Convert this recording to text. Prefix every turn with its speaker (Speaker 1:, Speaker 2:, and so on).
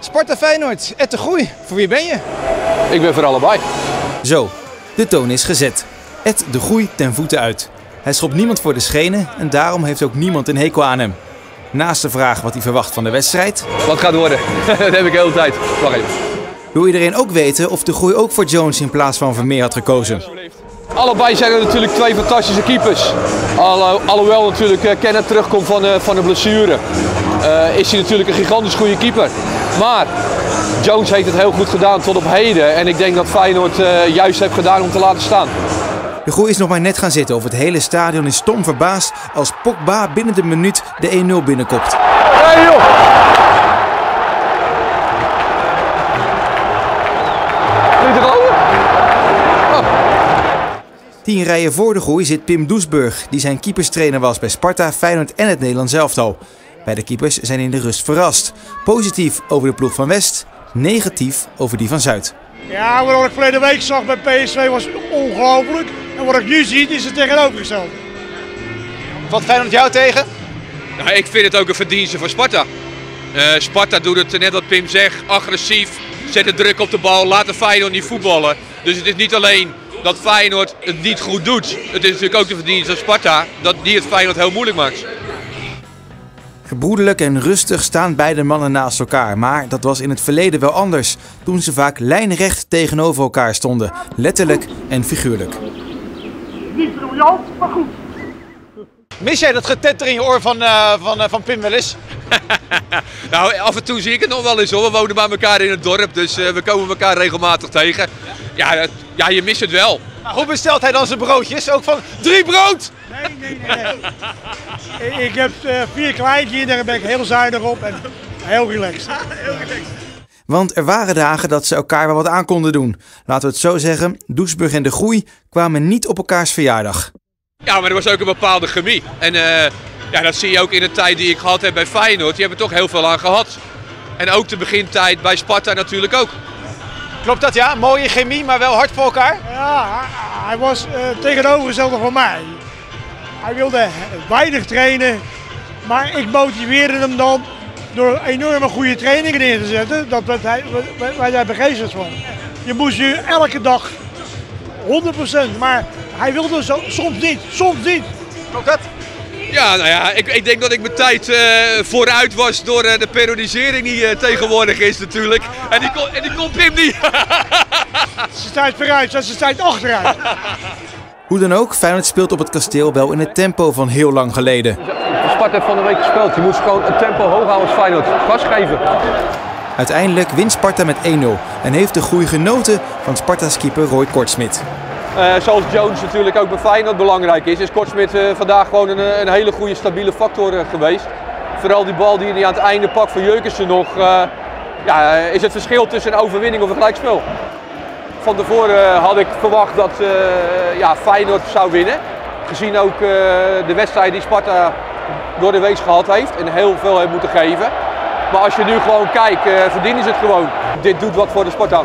Speaker 1: Sparta Feyenoord, et de groei. Voor wie ben je?
Speaker 2: Ik ben voor allebei.
Speaker 3: Zo, de toon is gezet. Ed de groei ten voeten uit. Hij schopt niemand voor de schenen en daarom heeft ook niemand een hekel aan hem. Naast de vraag wat hij verwacht van de wedstrijd,
Speaker 2: Wat gaat worden? dat heb ik de hele tijd. Wacht even.
Speaker 3: wil iedereen ook weten of de groei ook voor Jones in plaats van Vermeer had gekozen.
Speaker 2: Allebei zijn er natuurlijk twee fantastische keepers. Allo- alhoewel natuurlijk eh, Kenneth terugkomt van, eh, van de blessure. eh, is hij natuurlijk een gigantisch goede keeper. Maar Jones heeft het heel goed gedaan tot op heden. En ik denk dat Feyenoord eh, juist heeft gedaan om te laten staan.
Speaker 3: De groei is nog maar net gaan zitten of het hele stadion is stom verbaasd als Pogba binnen de minuut de 1-0 binnenkopt.
Speaker 2: Hey joh!
Speaker 3: Tien rijen voor de groei zit Pim Doesburg, die zijn keeperstrainer was bij Sparta, Feyenoord en het Nederlands elftal. Beide keepers zijn in de rust verrast. Positief over de ploeg van West, negatief over die van Zuid.
Speaker 4: Ja, wat ik verleden week zag bij PSV was ongelooflijk. En wat ik nu zie is het tegenovergesteld.
Speaker 1: Wat Feyenoord jou tegen?
Speaker 5: Nou, ik vind het ook een verdienste van Sparta. Eh, Sparta doet het net wat Pim zegt, agressief, zet de druk op de bal, laat de Feyenoord niet voetballen. Dus het is niet alleen dat Feyenoord het niet goed doet. Het is natuurlijk ook de verdienste van Sparta dat die het Feyenoord heel moeilijk maakt.
Speaker 3: Gebroedelijk en rustig staan beide mannen naast elkaar, maar dat was in het verleden wel anders, toen ze vaak lijnrecht tegenover elkaar stonden, letterlijk en figuurlijk.
Speaker 4: Niet briljant, maar goed.
Speaker 1: Mis jij dat getetter in je oor van, eh, van, eh, van Pim wel eens?
Speaker 5: Nou, af en toe zie ik het nog wel eens hoor. We wonen bij elkaar in het dorp, dus eh, we komen elkaar regelmatig tegen. Ja, dat- ja, je mist het wel.
Speaker 1: Hoe bestelt hij dan zijn broodjes? Ook van drie brood?
Speaker 4: Nee, nee, nee. nee. Ik heb eh, vier kleinkinderen, daar ben ik heel zuinig op en heel relaxed.
Speaker 3: Want er waren dagen dat ze elkaar wel wat aan konden doen. Laten we het zo zeggen, Doesburg en de Groei kwamen niet op elkaars verjaardag.
Speaker 5: Ja, maar er was ook een bepaalde chemie. En eh, ja, dat zie je ook in de tijd die ik gehad heb bij Feyenoord. Die hebben er toch heel veel aan gehad. En ook de begintijd bij Sparta natuurlijk ook.
Speaker 1: Klopt dat ja? Mooie chemie, maar wel hard voor elkaar?
Speaker 4: Ja, hij- was eh tegenovergestelde van mij. Hij wilde weinig trainen, maar ik motiveerde hem dan door enorme goede trainingen neer te zetten. Dat werd hij, wij- daar begeesterd van. Je moest nu elke dag 100%, maar hij wilde zo, soms niet, soms niet.
Speaker 1: Klopt dat?
Speaker 5: Ja, nou ja, ik, ik denk dat ik mijn tijd eh, vooruit was door eh, de periodisering die eh, tegenwoordig is natuurlijk. En die, kon, en die kon Pim niet.
Speaker 4: Ze tijd vooruit, ze tijd achteruit.
Speaker 3: Hoe dan ook, Feyenoord speelt op het kasteel wel in het tempo van heel lang geleden.
Speaker 2: Sparta heeft van de week gespeeld. Je moet gewoon het tempo hoog houden als Feyenoord. Gas geven.
Speaker 3: Uiteindelijk wint Sparta met 1-0 en heeft de groei genoten van Sparta's keeper Roy Kortsmit.
Speaker 2: Eh, zoals Jones natuurlijk ook bij Feyenoord belangrijk is, is Kortsmit eh, vandaag gewoon een, eh, een hele goede stabiele factor geweest. Vooral die bal die hij aan het einde pakt van Jurkensen nog, ja, is het verschil tussen een overwinning of een gelijkspel. Van tevoren had ik verwacht dat ja, Feyenoord zou winnen. Gezien ook de wedstrijd die Sparta door de week gehad heeft en heel veel heeft moeten geven. Maar als je nu gewoon kijkt, verdienen ze het gewoon. Dit doet wat voor de Sparta.